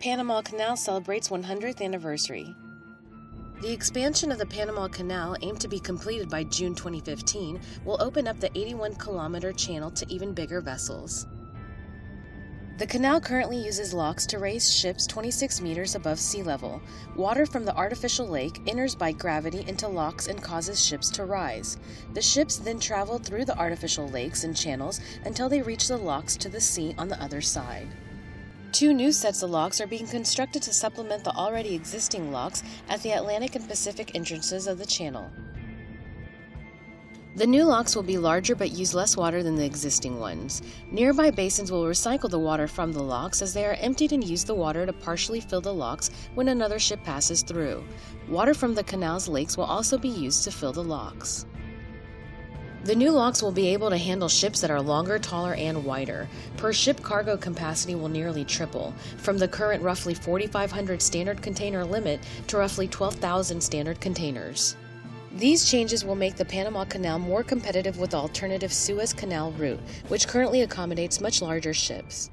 Panama Canal celebrates 100th anniversary. The expansion of the Panama Canal, aimed to be completed by June 2015, will open up the 81 kilometer channel to even bigger vessels. The canal currently uses locks to raise ships 26 meters above sea level. Water from the artificial lake enters by gravity into locks and causes ships to rise. The ships then travel through the artificial lakes and channels until they reach the locks to the sea on the other side. Two new sets of locks are being constructed to supplement the already existing locks at the Atlantic and Pacific entrances of the channel. The new locks will be larger but use less water than the existing ones. Nearby basins will recycle the water from the locks as they are emptied and use the water to partially fill the locks when another ship passes through. Water from the canal's lakes will also be used to fill the locks. The new locks will be able to handle ships that are longer, taller, and wider. Per ship cargo capacity will nearly triple, from the current roughly 4,500 standard container limit to roughly 12,000 standard containers. These changes will make the Panama Canal more competitive with the alternative Suez Canal route, which currently accommodates much larger ships.